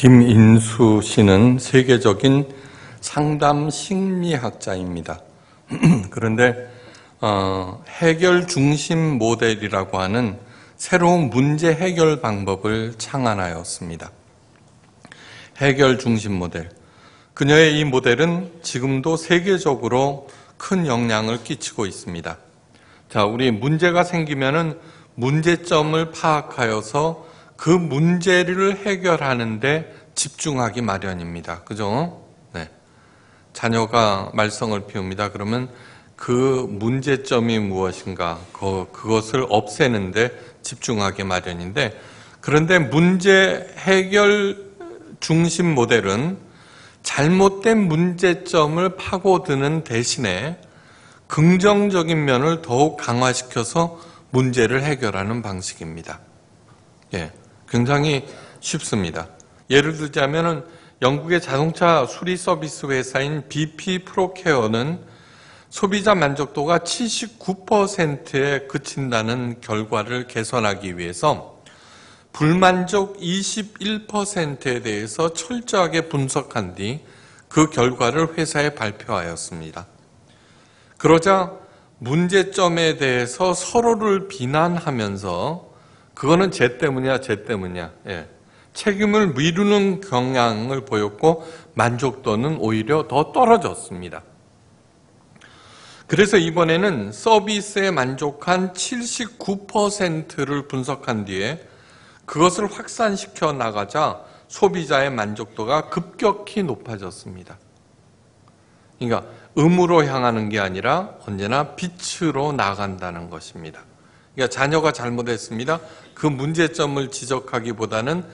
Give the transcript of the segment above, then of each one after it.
김인수 씨는 세계적인 상담 심리학자입니다. 그런데 어, 해결 중심 모델이라고 하는 새로운 문제 해결 방법을 창안하였습니다. 해결 중심 모델. 그녀의 이 모델은 지금도 세계적으로 큰 영향을 끼치고 있습니다. 자, 우리 문제가 생기면은 문제점을 파악하여서 그 문제를 해결하는데 집중하기 마련입니다. 그죠? 네. 자녀가 말썽을 피웁니다. 그러면 그 문제점이 무엇인가, 그, 그것을 없애는데 집중하기 마련인데, 그런데 문제 해결 중심 모델은 잘못된 문제점을 파고드는 대신에 긍정적인 면을 더욱 강화시켜서 문제를 해결하는 방식입니다. 예, 굉장히 쉽습니다. 예를 들자면은 영국의 자동차 수리 서비스 회사인 BP 프로케어는 소비자 만족도가 79%에 그친다는 결과를 개선하기 위해서 불만족 21%에 대해서 철저하게 분석한 뒤 그 결과를 회사에 발표하였습니다. 그러자 문제점에 대해서 서로를 비난하면서 그거는 쟤 때문이야, 쟤 때문이야. 예. 책임을 미루는 경향을 보였고 만족도는 오히려 더 떨어졌습니다. 그래서 이번에는 서비스에 만족한 79%를 분석한 뒤에 그것을 확산시켜 나가자 소비자의 만족도가 급격히 높아졌습니다. 그러니까 음으로 향하는 게 아니라 언제나 빛으로 나간다는 것입니다. 그러니까 자녀가 잘못했습니다. 그 문제점을 지적하기보다는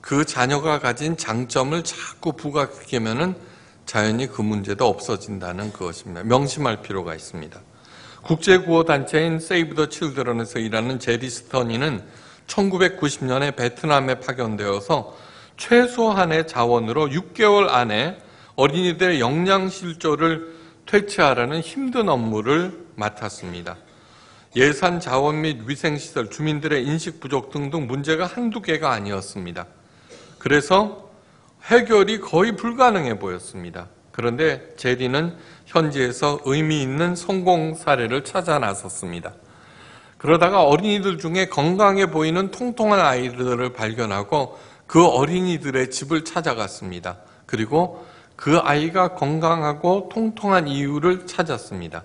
그 자녀가 가진 장점을 자꾸 부각시키면은 자연히 그 문제도 없어진다는 그것입니다. 명심할 필요가 있습니다. 국제구호단체인 세이브 더 칠드런에서 일하는 제리 스터니는 1990년에 베트남에 파견되어서 최소한의 자원으로 6개월 안에 어린이들의 영양실조를 퇴치하라는 힘든 업무를 맡았습니다. 예산 자원 및 위생시설, 주민들의 인식 부족 등등 문제가 한두 개가 아니었습니다. 그래서 해결이 거의 불가능해 보였습니다. 그런데 제리는 현지에서 의미 있는 성공 사례를 찾아 나섰습니다. 그러다가 어린이들 중에 건강해 보이는 통통한 아이들을 발견하고 그 어린이들의 집을 찾아갔습니다. 그리고 그 아이가 건강하고 통통한 이유를 찾았습니다.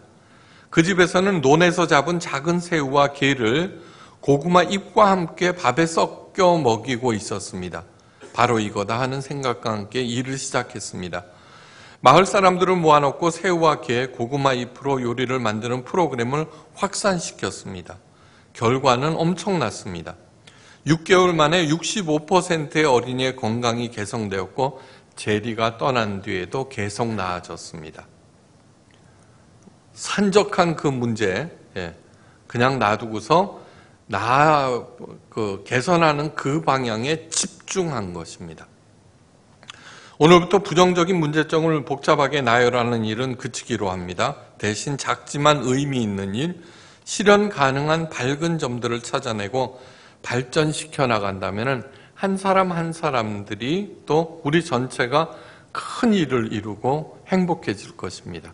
그 집에서는 논에서 잡은 작은 새우와 게를 고구마 잎과 함께 밥에 섞여 먹이고 있었습니다. 바로 이거다 하는 생각과 함께 일을 시작했습니다. 마을 사람들을 모아놓고 새우와 게, 고구마 잎으로 요리를 만드는 프로그램을 확산시켰습니다. 결과는 엄청났습니다. 6개월 만에 65%의 어린이의 건강이 개선되었고 제리가 떠난 뒤에도 계속 나아졌습니다. 산적한 그 문제 예, 그냥 놔두고서 나, 그, 개선하는 그 방향에 집중한 것입니다. 오늘부터 부정적인 문제점을 복잡하게 나열하는 일은 그치기로 합니다. 대신 작지만 의미 있는 일, 실현 가능한 밝은 점들을 찾아내고 발전시켜 나간다면 한 사람 한 사람들이 또 우리 전체가 큰 일을 이루고 행복해질 것입니다.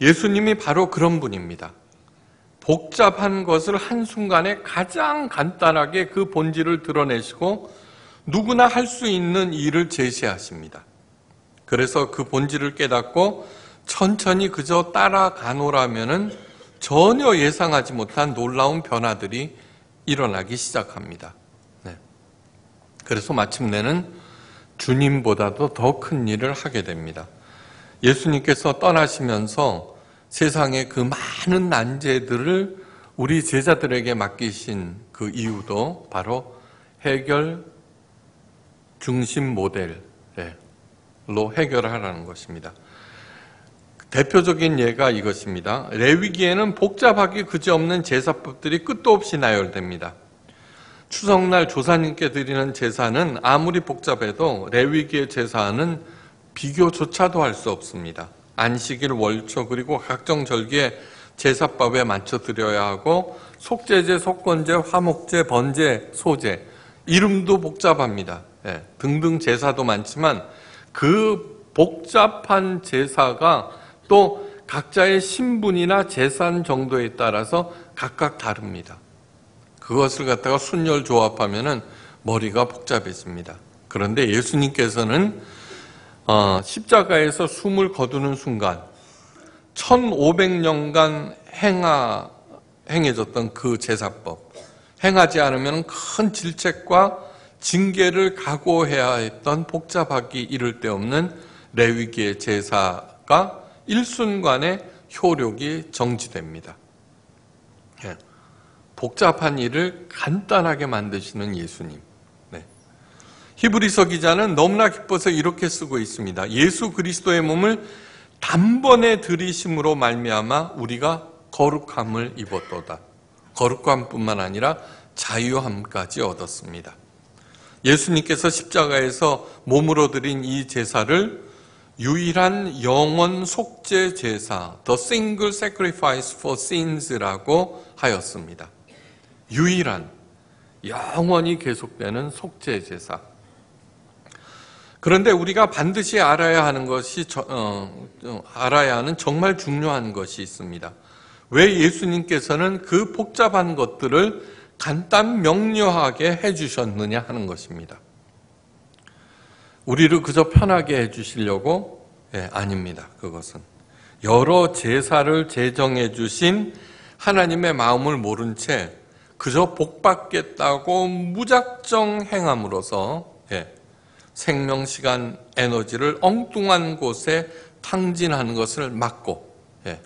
예수님이 바로 그런 분입니다. 복잡한 것을 한순간에 가장 간단하게 그 본질을 드러내시고 누구나 할 수 있는 일을 제시하십니다. 그래서 그 본질을 깨닫고 천천히 그저 따라가노라면은 전혀 예상하지 못한 놀라운 변화들이 일어나기 시작합니다. 네. 그래서 마침내는 주님보다도 더 큰 일을 하게 됩니다. 예수님께서 떠나시면서 세상의 그 많은 난제들을 우리 제자들에게 맡기신 그 이유도 바로 해결 중심 모델로 해결하라는 것입니다. 대표적인 예가 이것입니다. 레위기에는 복잡하기 그지없는 제사법들이 끝도 없이 나열됩니다. 추석날 조사님께 드리는 제사는 아무리 복잡해도 레위기의 제사는 비교조차도 할 수 없습니다. 안식일, 월초 그리고 각종 절기에 제사법에 맞춰 드려야 하고 속죄제, 속건제, 화목제, 번제, 소제 이름도 복잡합니다. 예, 등등 제사도 많지만 그 복잡한 제사가 또 각자의 신분이나 재산 정도에 따라서 각각 다릅니다. 그것을 갖다가 순열 조합하면은 머리가 복잡해집니다. 그런데 예수님께서는 어, 십자가에서 숨을 거두는 순간 1500년간 행하, 행해졌던 그 제사법 행하지 않으면 큰 질책과 징계를 각오해야 했던 복잡하기 이를 데 없는 레위기의 제사가 일순간에 효력이 정지됩니다. 예. 복잡한 일을 간단하게 만드시는 예수님. 네. 히브리서 기자는 너무나 기뻐서 이렇게 쓰고 있습니다. 예수 그리스도의 몸을 단번에 들이심으로 말미암아 우리가 거룩함을 입었도다. 거룩함뿐만 아니라 자유함까지 얻었습니다. 예수님께서 십자가에서 몸으로 드린 이 제사를 유일한 영원 속죄 제사, the single sacrifice for sins라고 하였습니다. 유일한 영원히 계속되는 속죄 제사. 그런데 우리가 반드시 알아야 하는 것이 어, 어, 알아야 하는 정말 중요한 것이 있습니다. 왜 예수님께서는 그 복잡한 것들을 간단 명료하게 해주셨느냐 하는 것입니다. 우리를 그저 편하게 해주시려고 예, 아닙니다. 그것은 여러 제사를 제정해 주신 하나님의 마음을 모른 채 그저 복 받겠다고 무작정 행함으로써 예, 생명, 시간, 에너지를 엉뚱한 곳에 탕진하는 것을 막고 예,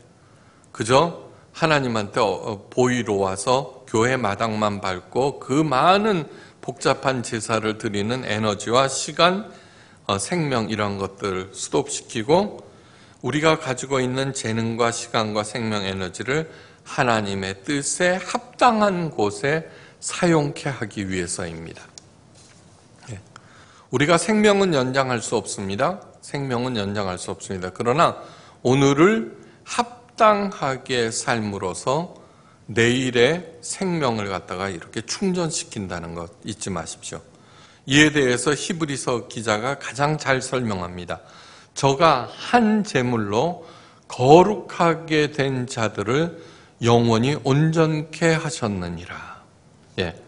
그저 하나님한테 어, 어, 보이러 와서 교회 마당만 밟고 그 많은 복잡한 제사를 드리는 에너지와 시간, 어, 생명 이런 것들 스톱시키고 우리가 가지고 있는 재능과 시간과 생명 에너지를 하나님의 뜻에 합당한 곳에 사용케 하기 위해서입니다. 예. 우리가 생명은 연장할 수 없습니다. 생명은 연장할 수 없습니다. 그러나 오늘을 합 합당하게 삶으로서 내일의 생명을 갖다가 이렇게 충전시킨다는 것 잊지 마십시오. 이에 대해서 히브리서 기자가 가장 잘 설명합니다. 저가 한 제물로 거룩하게 된 자들을 영원히 온전케 하셨느니라. 예.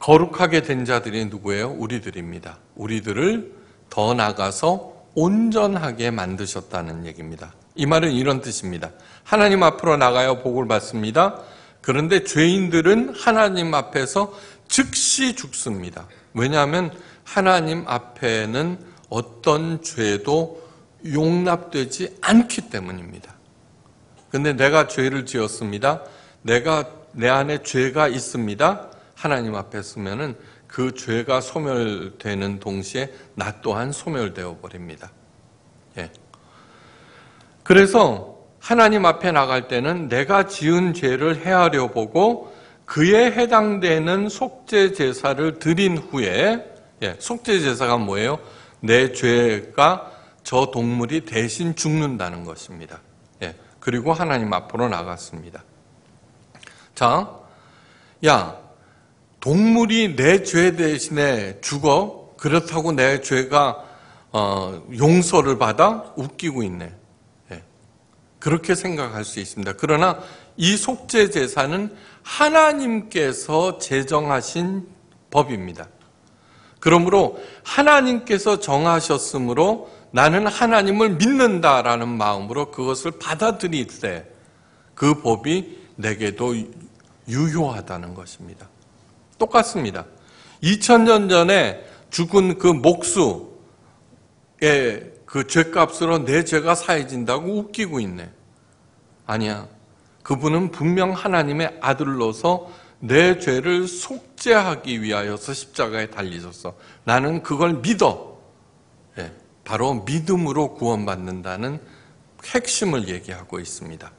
거룩하게 된 자들이 누구예요? 우리들입니다. 우리들을 더 나가서 온전하게 만드셨다는 얘기입니다. 이 말은 이런 뜻입니다. 하나님 앞으로 나가야 복을 받습니다. 그런데 죄인들은 하나님 앞에서 즉시 죽습니다. 왜냐하면 하나님 앞에는 어떤 죄도 용납되지 않기 때문입니다. 근데 내가 죄를 지었습니다. 내가 내 안에 죄가 있습니다. 하나님 앞에 쓰면은 그 죄가 소멸되는 동시에 나 또한 소멸되어 버립니다. 예. 그래서 하나님 앞에 나갈 때는 내가 지은 죄를 헤아려 보고 그에 해당되는 속죄 제사를 드린 후에 예, 속죄 제사가 뭐예요? 내 죄가 저 동물이 대신 죽는다는 것입니다. 예, 그리고 하나님 앞으로 나갔습니다. 자, 야, 동물이 내 죄 대신에 죽어? 그렇다고 내 죄가 어, 용서를 받아? 웃기고 있네. 그렇게 생각할 수 있습니다. 그러나 이 속죄 제사는 하나님께서 제정하신 법입니다. 그러므로 하나님께서 정하셨으므로 나는 하나님을 믿는다라는 마음으로 그것을 받아들일 때 그 법이 내게도 유효하다는 것입니다. 똑같습니다. 2000년 전에 죽은 그 목수의 그 죄값으로 내 죄가 사해진다고 웃기고 있네. 아니야. 그분은 분명 하나님의 아들로서 내 죄를 속죄하기 위하여서 십자가에 달리셨어. 나는 그걸 믿어. 네, 바로 믿음으로 구원받는다는 핵심을 얘기하고 있습니다.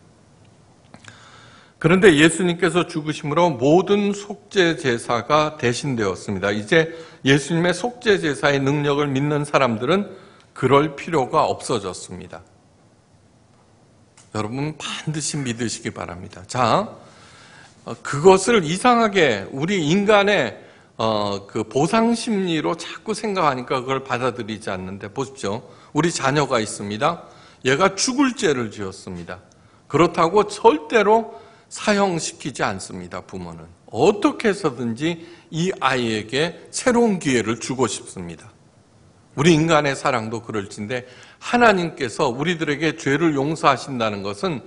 그런데 예수님께서 죽으심으로 모든 속죄 제사가 대신되었습니다. 이제 예수님의 속죄 제사의 능력을 믿는 사람들은 그럴 필요가 없어졌습니다. 여러분 반드시 믿으시기 바랍니다. 자, 어, 그것을 이상하게 우리 인간의 어, 그 보상 심리로 자꾸 생각하니까 그걸 받아들이지 않는데 보십시오. 우리 자녀가 있습니다. 얘가 죽을 죄를 지었습니다. 그렇다고 절대로 사형시키지 않습니다. 부모는 어떻게 해서든지 이 아이에게 새로운 기회를 주고 싶습니다. 우리 인간의 사랑도 그럴진데 하나님께서 우리들에게 죄를 용서하신다는 것은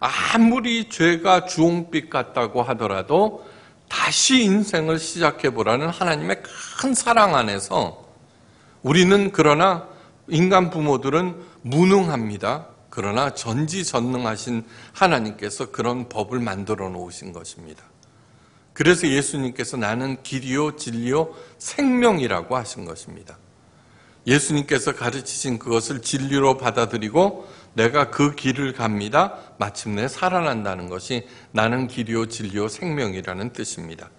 아무리 죄가 주홍빛 같다고 하더라도 다시 인생을 시작해 보라는 하나님의 큰 사랑 안에서 우리는 그러나 인간 부모들은 무능합니다. 그러나 전지전능하신 하나님께서 그런 법을 만들어 놓으신 것입니다. 그래서 예수님께서 나는 길이요 진리요 생명이라고 하신 것입니다. 예수님께서 가르치신 그것을 진리로 받아들이고 내가 그 길을 갑니다. 마침내 살아난다는 것이 나는 길이요 진리요 생명이라는 뜻입니다.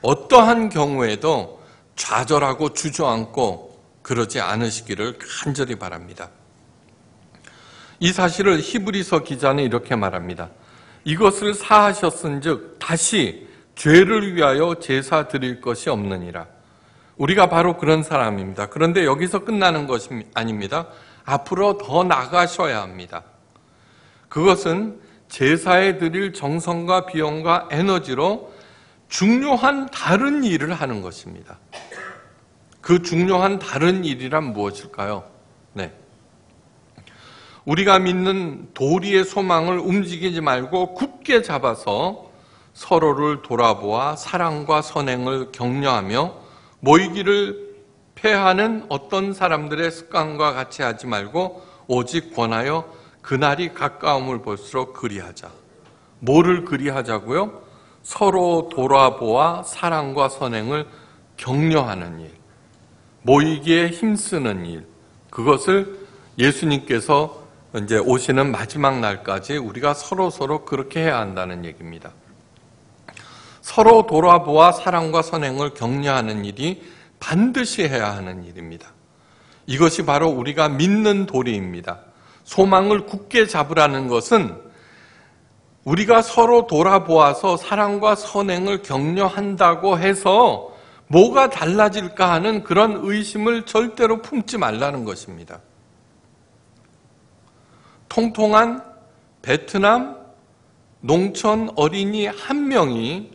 어떠한 경우에도 좌절하고 주저앉고 그러지 않으시기를 간절히 바랍니다. 이 사실을 히브리서 기자는 이렇게 말합니다. 이것을 사하셨은즉 다시 죄를 위하여 제사 드릴 것이 없느니라. 우리가 바로 그런 사람입니다. 그런데 여기서 끝나는 것이 아닙니다. 앞으로 더 나가셔야 합니다. 그것은 제사에 드릴 정성과 비용과 에너지로 중요한 다른 일을 하는 것입니다. 그 중요한 다른 일이란 무엇일까요? 네. 우리가 믿는 도리의 소망을 움직이지 말고 굳게 잡아서 서로를 돌아보아 사랑과 선행을 격려하며 모이기를 패하는 어떤 사람들의 습관과 같이 하지 말고 오직 권하여 그날이 가까움을 볼수록 그리하자. 뭐를 그리하자고요? 서로 돌아보아 사랑과 선행을 격려하는 일, 모이기에 힘쓰는 일, 그것을 예수님께서 이제 오시는 마지막 날까지 우리가 서로 서로 그렇게 해야 한다는 얘기입니다. 서로 돌아보아 사랑과 선행을 격려하는 일이 반드시 해야 하는 일입니다. 이것이 바로 우리가 믿는 도리입니다. 소망을 굳게 잡으라는 것은 우리가 서로 돌아보아서 사랑과 선행을 격려한다고 해서 뭐가 달라질까 하는 그런 의심을 절대로 품지 말라는 것입니다. 통통한 베트남 농촌 어린이 한 명이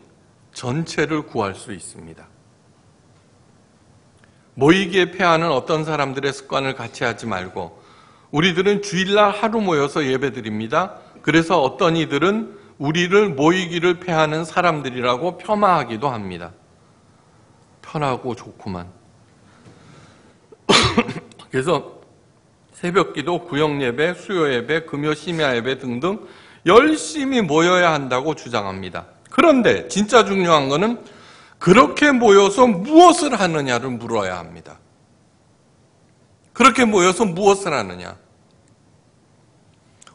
전체를 구할 수 있습니다. 모이기에 패하는 어떤 사람들의 습관을 같이 하지 말고 우리들은 주일날 하루 모여서 예배드립니다. 그래서 어떤 이들은 우리를 모이기를 패하는 사람들이라고 폄하하기도 합니다. 편하고 좋구만. 그래서 새벽 기도, 구역 예배, 수요 예배, 금요 심야 예배 등등 열심히 모여야 한다고 주장합니다. 그런데 진짜 중요한 것은 그렇게 모여서 무엇을 하느냐를 물어야 합니다. 그렇게 모여서 무엇을 하느냐?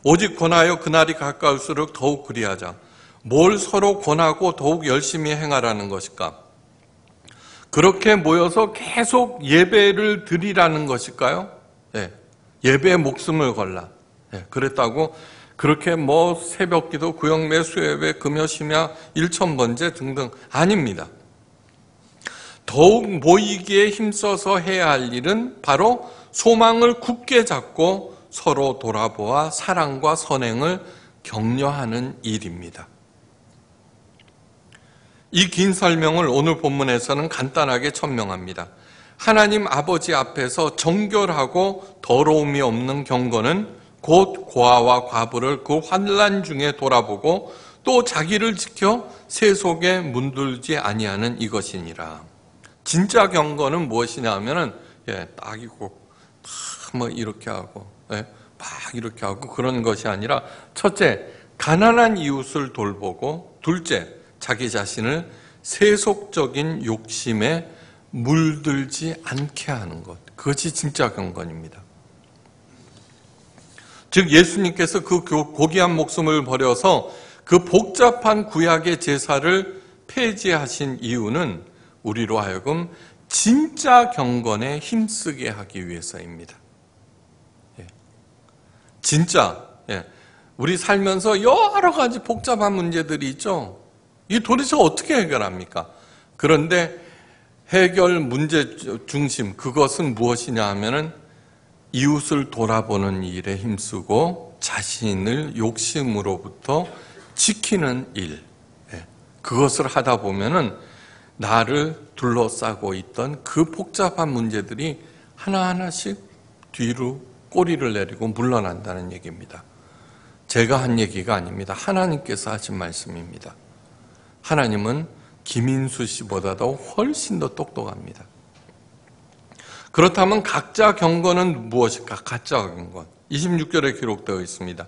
오직 권하여 그날이 가까울수록 더욱 그리하자. 뭘 서로 권하고 더욱 열심히 행하라는 것일까? 그렇게 모여서 계속 예배를 드리라는 것일까요? 네. 예배에 목숨을 걸라. 네. 그랬다고 그렇게 뭐 새벽기도, 구역매, 수예배, 금요, 심야, 일천번제 등등 아닙니다. 더욱 모이기에 힘써서 해야 할 일은 바로 소망을 굳게 잡고 서로 돌아보아 사랑과 선행을 격려하는 일입니다. 이 긴 설명을 오늘 본문에서는 간단하게 천명합니다. 하나님 아버지 앞에서 정결하고 더러움이 없는 경건은 곧 고아와 과부를 그 환란 중에 돌아보고 또 자기를 지켜 세속에 문들지 아니하는 이것이니라. 진짜 경건은 무엇이냐 하면은 예, 딱이고 뭐 이렇게 하고 예, 막 이렇게 하고 그런 것이 아니라 첫째 가난한 이웃을 돌보고 둘째 자기 자신을 세속적인 욕심에 물들지 않게 하는 것 그것이 진짜 경건입니다. 즉 예수님께서 그 고귀한 목숨을 버려서 그 복잡한 구약의 제사를 폐지하신 이유는 우리로 하여금 진짜 경건에 힘쓰게 하기 위해서입니다. 예. 진짜 예. 우리 살면서 여러 가지 복잡한 문제들이 있죠. 이 도대체 어떻게 해결합니까? 그런데 해결 문제 중심 그것은 무엇이냐 하면은 이웃을 돌아보는 일에 힘쓰고 자신을 욕심으로부터 지키는 일. 예, 그것을 하다 보면은 나를 둘러싸고 있던 그 복잡한 문제들이 하나하나씩 뒤로 꼬리를 내리고 물러난다는 얘기입니다. 제가 한 얘기가 아닙니다. 하나님께서 하신 말씀입니다. 하나님은 김인수 씨보다도 훨씬 더 똑똑합니다. 그렇다면 각자 경건은 무엇일까? 가짜 경건. 26절에 기록되어 있습니다.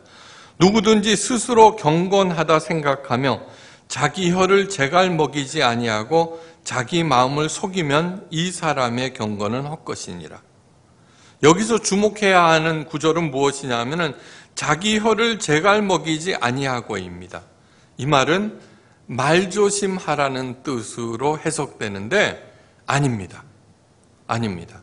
누구든지 스스로 경건하다 생각하며 자기 혀를 제갈 먹이지 아니하고 자기 마음을 속이면 이 사람의 경건은 헛것이니라. 여기서 주목해야 하는 구절은 무엇이냐 하면은 자기 혀를 제갈 먹이지 아니하고입니다. 이 말은 말조심하라는 뜻으로 해석되는데 아닙니다. 아닙니다.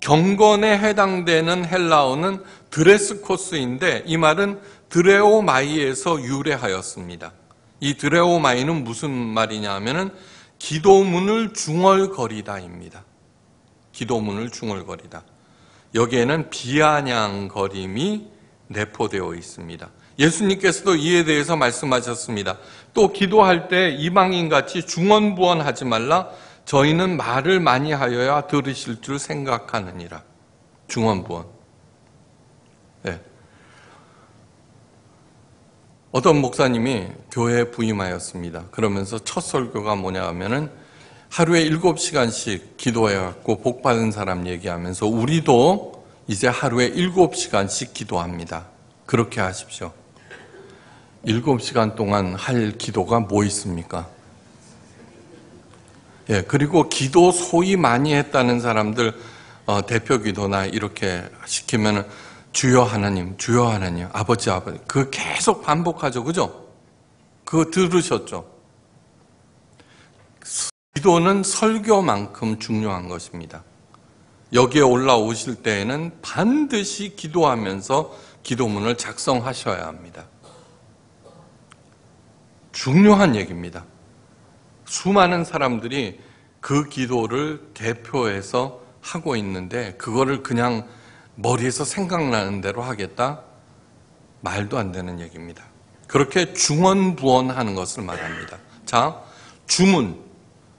경건에 해당되는 헬라어는 드레스 코스인데 이 말은 드레오마이에서 유래하였습니다. 이 드레오마이는 무슨 말이냐 하면은 기도문을 중얼거리다입니다. 기도문을 중얼거리다. 여기에는 비아냥거림이 내포되어 있습니다. 예수님께서도 이에 대해서 말씀하셨습니다. 또 기도할 때 이방인 같이 중언부언하지 말라. 저희는 말을 많이 하여야 들으실 줄 생각하느니라. 중언부언. 네. 어떤 목사님이 교회에 부임하였습니다. 그러면서 첫 설교가 뭐냐 하면은 하루에 7시간씩 기도해갖고 복 받은 사람 얘기하면서 우리도 이제 하루에 7시간씩 기도합니다. 그렇게 하십시오. 7시간 동안 할 기도가 뭐 있습니까? 예, 그리고 기도 소위 많이 했다는 사람들 어, 대표 기도나 이렇게 시키면 주여 하나님, 주여 하나님, 아버지 아버지 그 계속 반복하죠, 그죠? 그거 들으셨죠? 기도는 설교만큼 중요한 것입니다. 여기에 올라오실 때에는 반드시 기도하면서 기도문을 작성하셔야 합니다. 중요한 얘기입니다. 수많은 사람들이 그 기도를 대표해서 하고 있는데 그거를 그냥 머리에서 생각나는 대로 하겠다? 말도 안 되는 얘기입니다. 그렇게 중언부언하는 것을 말합니다. 자, 주문.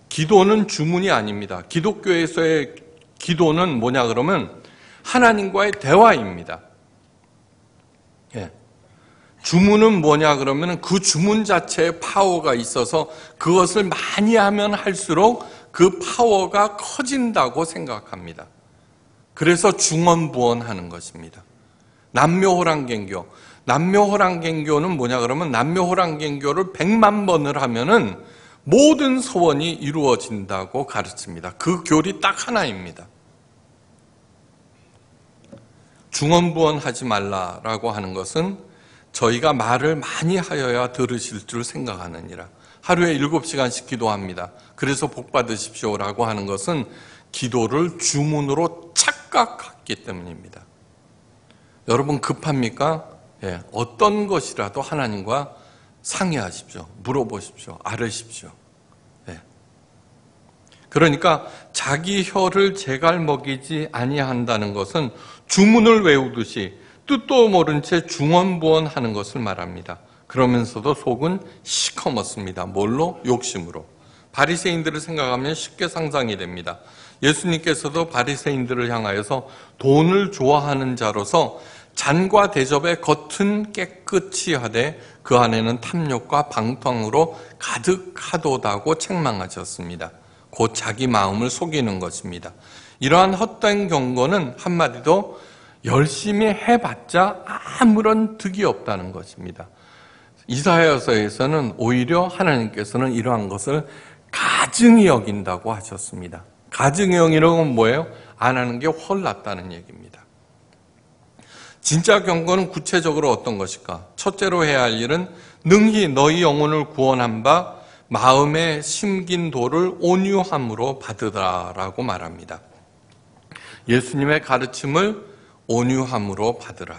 기도는 주문이 아닙니다. 기독교에서의 기도는 뭐냐 그러면 하나님과의 대화입니다. 예. 주문은 뭐냐 그러면 그 주문 자체에 파워가 있어서 그것을 많이 하면 할수록 그 파워가 커진다고 생각합니다. 그래서 중언부언하는 것입니다. 남묘호랑갱교. 남묘호랑갱교는 뭐냐 그러면 남묘호랑갱교를 100만 번을 하면은 모든 소원이 이루어진다고 가르칩니다. 그 교리 딱 하나입니다. 중언부언하지 말라라고 하는 것은 저희가 말을 많이 하여야 들으실 줄 생각하느니라. 하루에 일곱 시간씩 기도합니다. 그래서 복 받으십시오라고 하는 것은 기도를 주문으로 착각했기 때문입니다. 여러분 급합니까? 예, 어떤 것이라도 하나님과 상의하십시오. 물어보십시오. 알으십시오. 예. 그러니까 자기 혀를 제갈 먹이지 아니한다는 것은 주문을 외우듯이 뜻도 모른 채 중언부언 하는 것을 말합니다. 그러면서도 속은 시커멓습니다. 뭘로? 욕심으로. 바리새인들을 생각하면 쉽게 상상이 됩니다. 예수님께서도 바리새인들을 향하여서 돈을 좋아하는 자로서 잔과 대접의 겉은 깨끗이 하되 그 안에는 탐욕과 방탕으로 가득하도다고 책망하셨습니다. 곧 자기 마음을 속이는 것입니다. 이러한 헛된 경고는 한마디로 열심히 해봤자 아무런 득이 없다는 것입니다. 이사야서에서는 오히려 하나님께서는 이러한 것을 가증히 여긴다고 하셨습니다. 가증히 여기는 건 뭐예요? 안 하는 게훨 낫다는 얘기입니다. 진짜 경건은 구체적으로 어떤 것일까? 첫째로 해야 할 일은 능히 너희 영혼을 구원한 바 마음에 심긴 도를 온유함으로 받으라라고 말합니다. 예수님의 가르침을 온유함으로 받으라.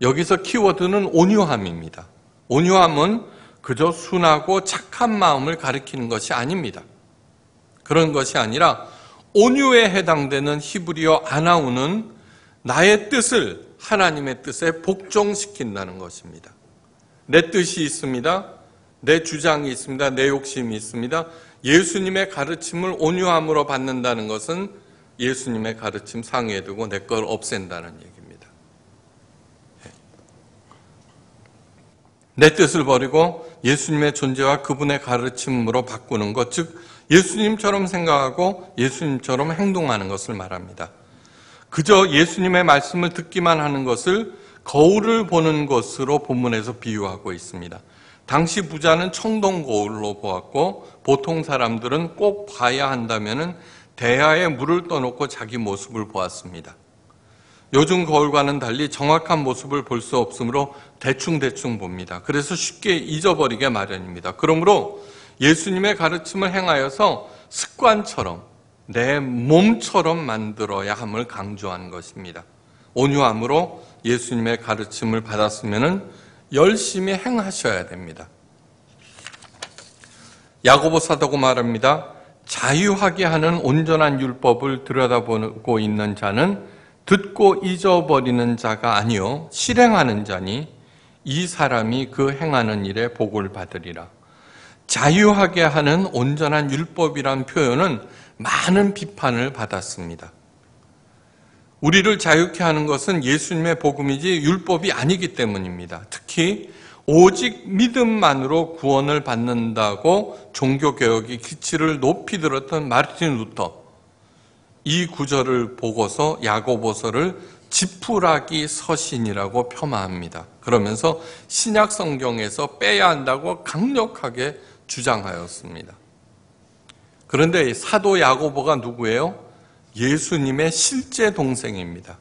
여기서 키워드는 온유함입니다. 온유함은 그저 순하고 착한 마음을 가리키는 것이 아닙니다. 그런 것이 아니라 온유에 해당되는 히브리어 아나우는 나의 뜻을 하나님의 뜻에 복종시킨다는 것입니다. 내 뜻이 있습니다. 내 주장이 있습니다. 내 욕심이 있습니다. 예수님의 가르침을 온유함으로 받는다는 것은 예수님의 가르침 상위에 두고 내 걸 없앤다는 얘기입니다. 예. 내 뜻을 버리고 예수님의 존재와 그분의 가르침으로 바꾸는 것, 즉 예수님처럼 생각하고 예수님처럼 행동하는 것을 말합니다. 그저 예수님의 말씀을 듣기만 하는 것을 거울을 보는 것으로 본문에서 비유하고 있습니다. 당시 부자는 청동 거울로 보았고 보통 사람들은 꼭 봐야 한다면은 대야에 물을 떠놓고 자기 모습을 보았습니다. 요즘 거울과는 달리 정확한 모습을 볼 수 없으므로 대충대충 봅니다. 그래서 쉽게 잊어버리게 마련입니다. 그러므로 예수님의 가르침을 행하여서 습관처럼 내 몸처럼 만들어야 함을 강조하는 것입니다. 온유함으로 예수님의 가르침을 받았으면 열심히 행하셔야 됩니다. 야고보 사도가 말합니다. 자유하게 하는 온전한 율법을 들여다보고 있는 자는 듣고 잊어버리는 자가 아니요 실행하는 자니 이 사람이 그 행하는 일에 복을 받으리라. 자유하게 하는 온전한 율법이란 표현은 많은 비판을 받았습니다. 우리를 자유케 하는 것은 예수님의 복음이지 율법이 아니기 때문입니다. 특히 오직 믿음만으로 구원을 받는다고 종교개혁의 기치를 높이 들었던 마르틴 루터. 이 구절을 보고서 야고보서를 지푸라기 서신이라고 폄하합니다. 그러면서 신약 성경에서 빼야 한다고 강력하게 주장하였습니다. 그런데 사도 야고보가 누구예요? 예수님의 실제 동생입니다.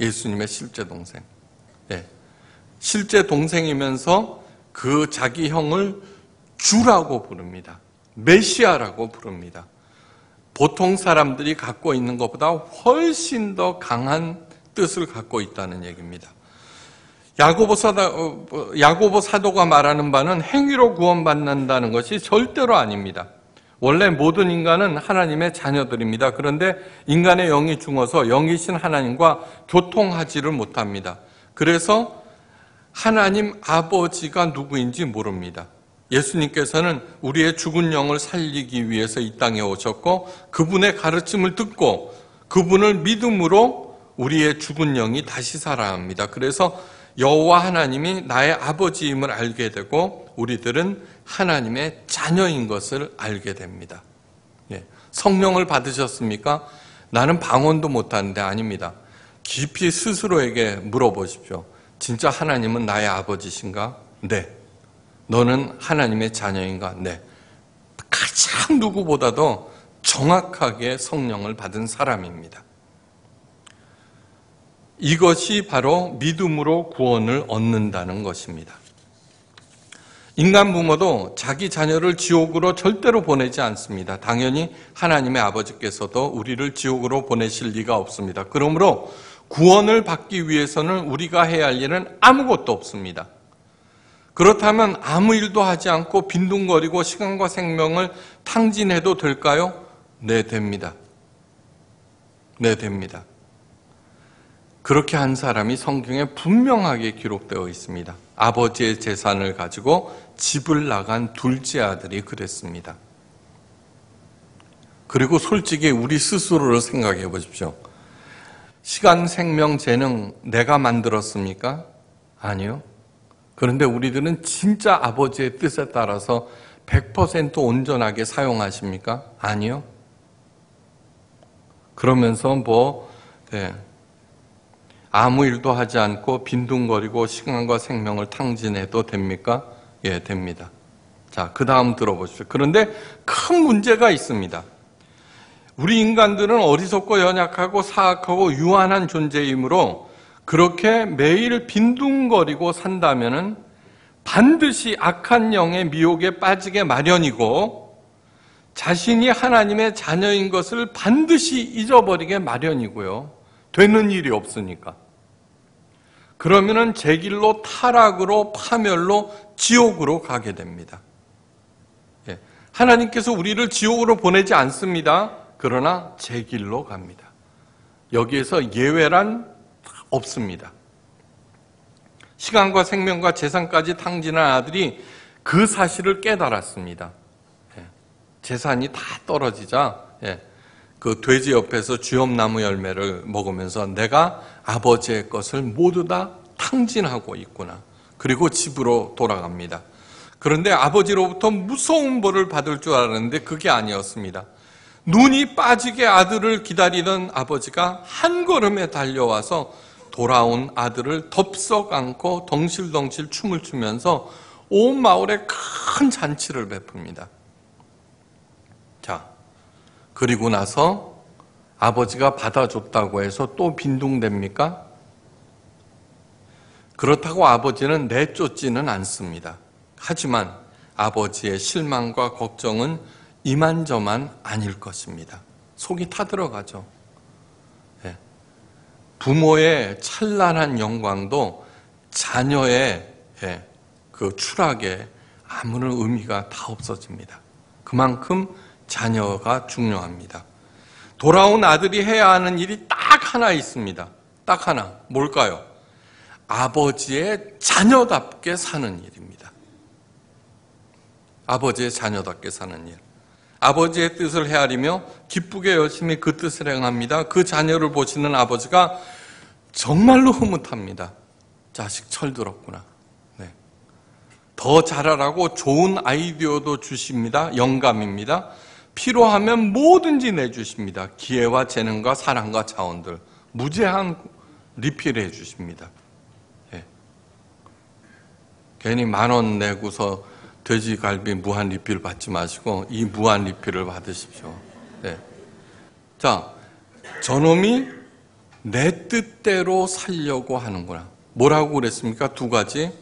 예수님의 실제 동생. 네. 실제 동생이면서 그 자기 형을 주라고 부릅니다. 메시아라고 부릅니다. 보통 사람들이 갖고 있는 것보다 훨씬 더 강한 뜻을 갖고 있다는 얘기입니다. 야고보 사도, 어, 뭐, 야고보 사도가 말하는 바는 행위로 구원받는다는 것이 절대로 아닙니다. 원래 모든 인간은 하나님의 자녀들입니다. 그런데 인간의 영이 죽어서 영이신 하나님과 교통하지를 못합니다. 그래서 하나님 아버지가 누구인지 모릅니다. 예수님께서는 우리의 죽은 영을 살리기 위해서 이 땅에 오셨고 그분의 가르침을 듣고 그분을 믿음으로 우리의 죽은 영이 다시 살아납니다. 그래서 여호와 하나님이 나의 아버지임을 알게 되고 우리들은 하나님의 자녀인 것을 알게 됩니다. 예. 성령을 받으셨습니까? 나는 방언도 못하는데 아닙니다. 깊이 스스로에게 물어보십시오. 진짜 하나님은 나의 아버지신가? 네. 너는 하나님의 자녀인가? 네. 가장 누구보다도 정확하게 성령을 받은 사람입니다. 이것이 바로 믿음으로 구원을 얻는다는 것입니다. 인간 부모도 자기 자녀를 지옥으로 절대로 보내지 않습니다. 당연히 하나님의 아버지께서도 우리를 지옥으로 보내실 리가 없습니다. 그러므로 구원을 받기 위해서는 우리가 해야 할 일은 아무것도 없습니다. 그렇다면 아무 일도 하지 않고 빈둥거리고 시간과 생명을 탕진해도 될까요? 네, 됩니다. 네, 됩니다. 그렇게 한 사람이 성경에 분명하게 기록되어 있습니다. 아버지의 재산을 가지고 집을 나간 둘째 아들이 그랬습니다. 그리고 솔직히 우리 스스로를 생각해 보십시오. 시간, 생명, 재능 내가 만들었습니까? 아니요. 그런데 우리들은 진짜 아버지의 뜻에 따라서 100% 온전하게 사용하십니까? 아니요. 그러면서 뭐, 네, 아무 일도 하지 않고 빈둥거리고 시간과 생명을 탕진해도 됩니까? 예, 됩니다. 자, 그 다음 들어보십시오. 그런데 큰 문제가 있습니다. 우리 인간들은 어리석고 연약하고 사악하고 유한한 존재이므로 그렇게 매일 빈둥거리고 산다면 반드시 악한 영의 미혹에 빠지게 마련이고 자신이 하나님의 자녀인 것을 반드시 잊어버리게 마련이고요. 되는 일이 없으니까. 그러면은 제 길로 타락으로 파멸로 지옥으로 가게 됩니다. 예, 하나님께서 우리를 지옥으로 보내지 않습니다. 그러나 제 길로 갑니다. 여기에서 예외란 없습니다. 시간과 생명과 재산까지 탕진한 아들이 그 사실을 깨달았습니다. 예. 재산이 다 떨어지자 예. 그 돼지 옆에서 주엽나무 열매를 먹으면서 내가 아버지의 것을 모두 다 탕진하고 있구나. 그리고 집으로 돌아갑니다. 그런데 아버지로부터 무서운 벌을 받을 줄 알았는데 그게 아니었습니다. 눈이 빠지게 아들을 기다리던 아버지가 한 걸음에 달려와서 돌아온 아들을 덥석 안고 덩실덩실 춤을 추면서 온 마을에 큰 잔치를 베풉니다. 자, 그리고 나서 아버지가 받아줬다고 해서 또 빈둥댑니까? 그렇다고 아버지는 내쫓지는 않습니다. 하지만 아버지의 실망과 걱정은 이만저만 아닐 것입니다. 속이 타들어가죠. 네. 부모의 찬란한 영광도 자녀의 네. 그 추락에 아무런 의미가 다 없어집니다. 그만큼 자녀가 중요합니다. 돌아온 아들이 해야 하는 일이 딱 하나 있습니다. 딱 하나. 뭘까요? 아버지의 자녀답게 사는 일입니다. 아버지의 자녀답게 사는 일. 아버지의 뜻을 헤아리며 기쁘게 열심히 그 뜻을 행합니다. 그 자녀를 보시는 아버지가 정말로 흐뭇합니다. 자식 철들었구나. 네. 더 잘하라고 좋은 아이디어도 주십니다. 영감입니다. 필요하면 뭐든지 내주십니다. 기회와 재능과 사랑과 자원들 무제한 리필해 주십니다. 네. 괜히 만 원 내고서 돼지갈비 무한 리필 받지 마시고 이 무한 리필을 받으십시오. 네. 자, 저놈이 내 뜻대로 살려고 하는구나. 뭐라고 그랬습니까? 두 가지.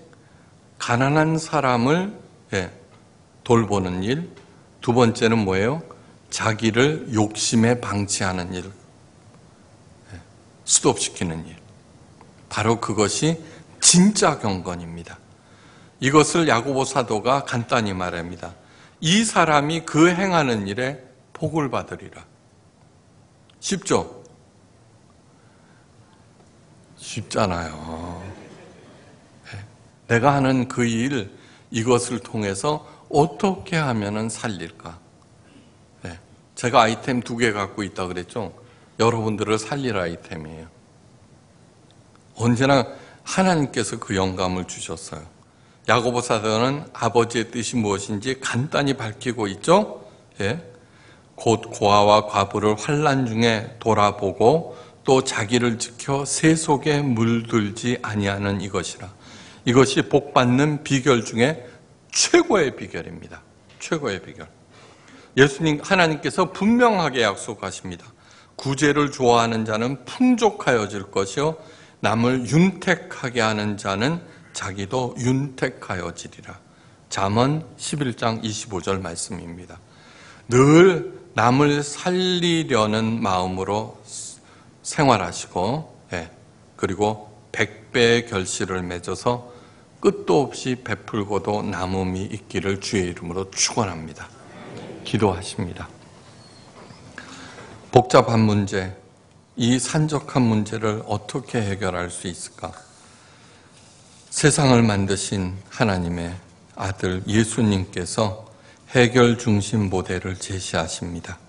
가난한 사람을 예, 돌보는 일. 두 번째는 뭐예요? 자기를 욕심에 방치하는 일. 예, 스톱시키는 일. 바로 그것이 진짜 경건입니다. 이것을 야고보 사도가 간단히 말합니다. 이 사람이 그 행하는 일에 복을 받으리라. 쉽죠? 쉽잖아요. 네. 내가 하는 그 일, 이것을 통해서 어떻게 하면 살릴까? 네. 제가 아이템 두 개 갖고 있다 그랬죠? 여러분들을 살릴 아이템이에요. 언제나 하나님께서 그 영감을 주셨어요. 야고보 사도는 아버지의 뜻이 무엇인지 간단히 밝히고 있죠. 예. 곧 고아와 과부를 환란 중에 돌아보고 또 자기를 지켜 새 속에 물들지 아니하는 이것이라. 이것이 복 받는 비결 중에 최고의 비결입니다. 최고의 비결. 예수님 하나님께서 분명하게 약속하십니다. 구제를 좋아하는 자는 풍족하여질 것이요 남을 윤택하게 하는 자는 자기도 윤택하여지리라. 잠언 11장 25절 말씀입니다. 늘 남을 살리려는 마음으로 생활하시고 예, 그리고 백배의 결실을 맺어서 끝도 없이 베풀고도 남음이 있기를 주의 이름으로 축원합니다. 기도하십니다. 복잡한 문제, 이 산적한 문제를 어떻게 해결할 수 있을까? 세상을 만드신 하나님의 아들 예수님께서 해결 중심 모델을 제시하십니다.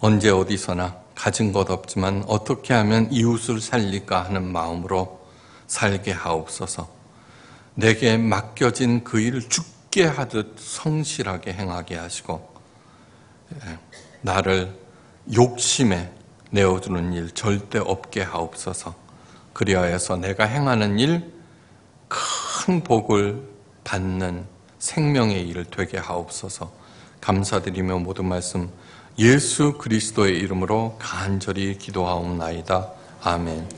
언제 어디서나 가진 것 없지만 어떻게 하면 이웃을 살릴까 하는 마음으로 살게 하옵소서. 내게 맡겨진 그 일을 죽게 하듯 성실하게 행하게 하시고 예, 나를 욕심에 내어두는 일 절대 없게 하옵소서. 그리하여서 내가 행하는 일 큰 복을 받는 생명의 일 되게 하옵소서. 감사드리며 모든 말씀 예수 그리스도의 이름으로 간절히 기도하옵나이다. 아멘.